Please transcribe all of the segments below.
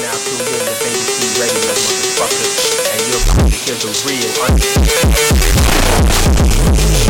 now tuned in to Baby C Radio, motherfucker. And you're about to hear the real.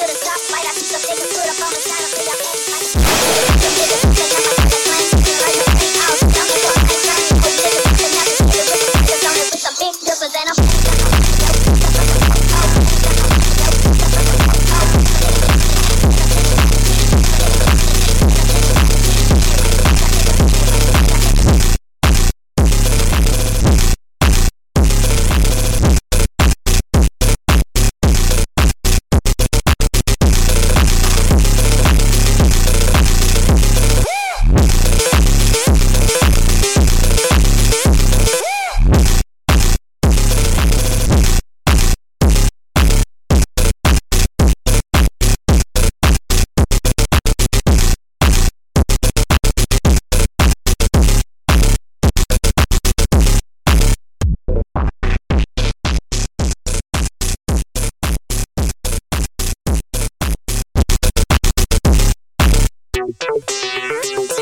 to the top, might I see some niggas put up on the side. Thank you.